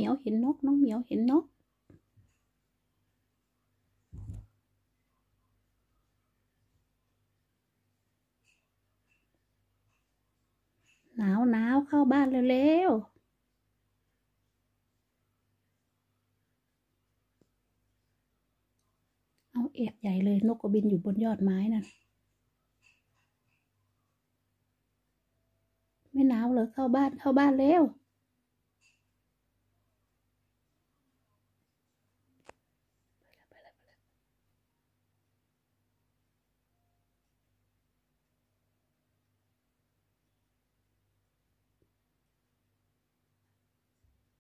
องเหมียวเห็นนก น้องเหมียวเห็นนก หนาวหนาวเข้าบ้านเร็วๆเอาแอบใหญ่เลยนกก็บินอยู่บนยอดไม้นั่นไม่หนาวเหรอเข้าบ้านเข้าบ้านเร็ว